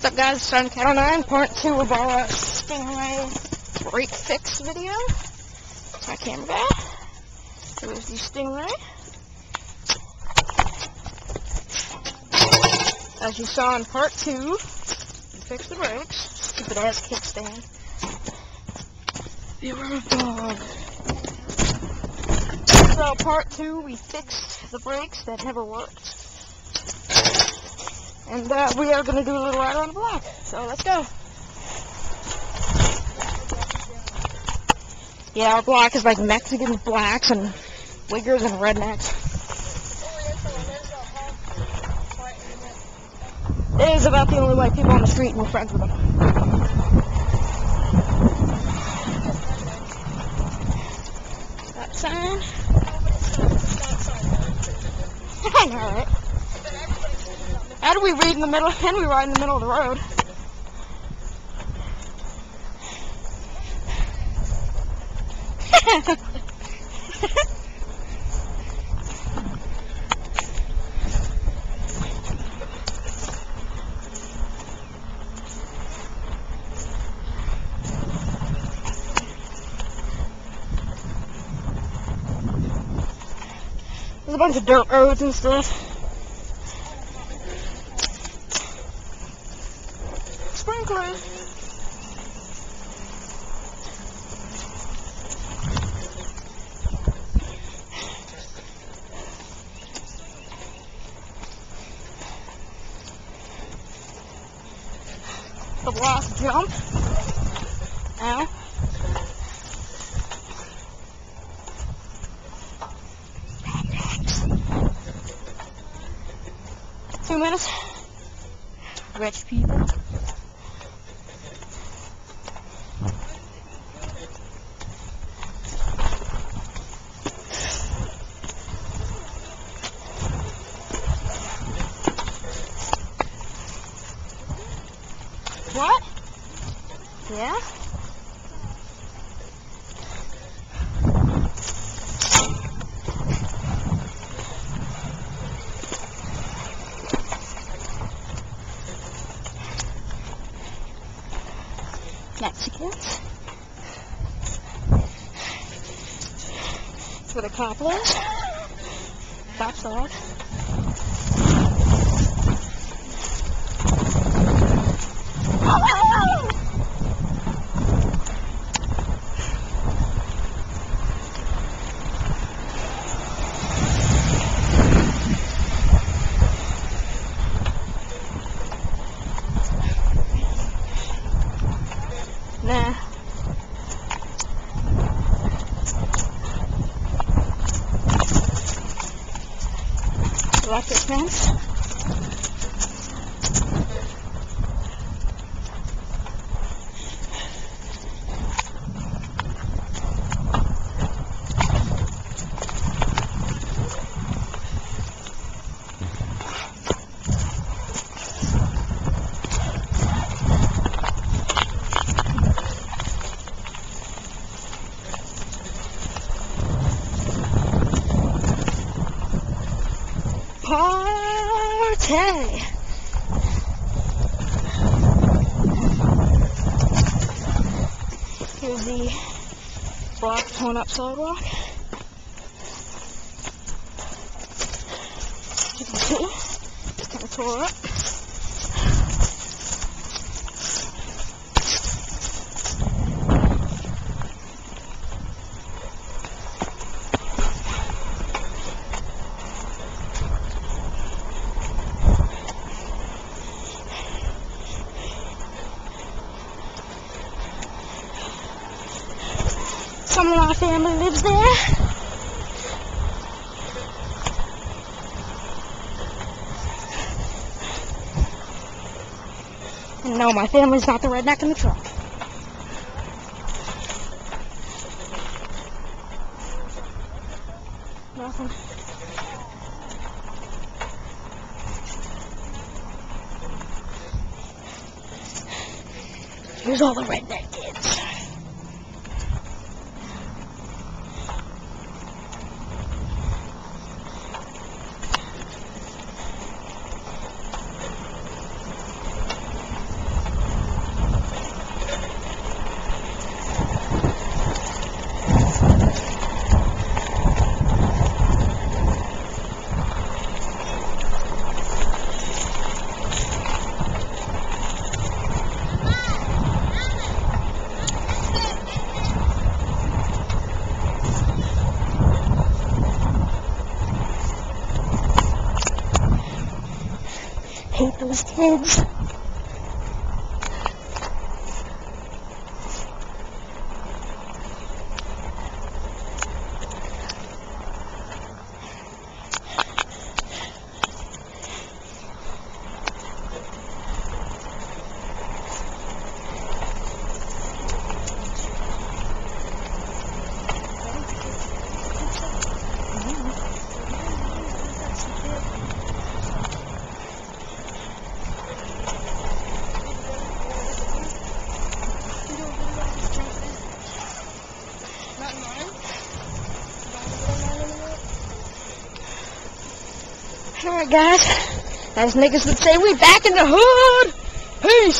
What's up guys, it's Simon Cat 09, part 2 of our uh, Stingray brake fix video. It's my camera guy. Here's the Stingray. As you saw in part 2, we fixed the brakes. Stupid ass kickstand. Were a dog. So part 2, we fixed the brakes that never worked. And uh, we are going to do a little ride around the block. So let's go. Yeah, our block is like Mexican blacks and wiggers and rednecks. It is about the only white people on the street and we're friends with them. Stop sign. I How do we read in the middle and we ride in the middle of the road? There's a bunch of dirt roads and stuff. Sprinkler. The last jump. Ow. Two minutes. Rich people. What? Yeah? Mexicans. For the copland. Cops. Electric fence. Party! Here's the block torn up sidewalk. You can see, it's kind of tore up. Some of my family lives there. And no, my family's not the redneck in the truck. Nothing. Here's all the redneck those kids. Alright guys, as niggas would say, we back in the hood! Peace!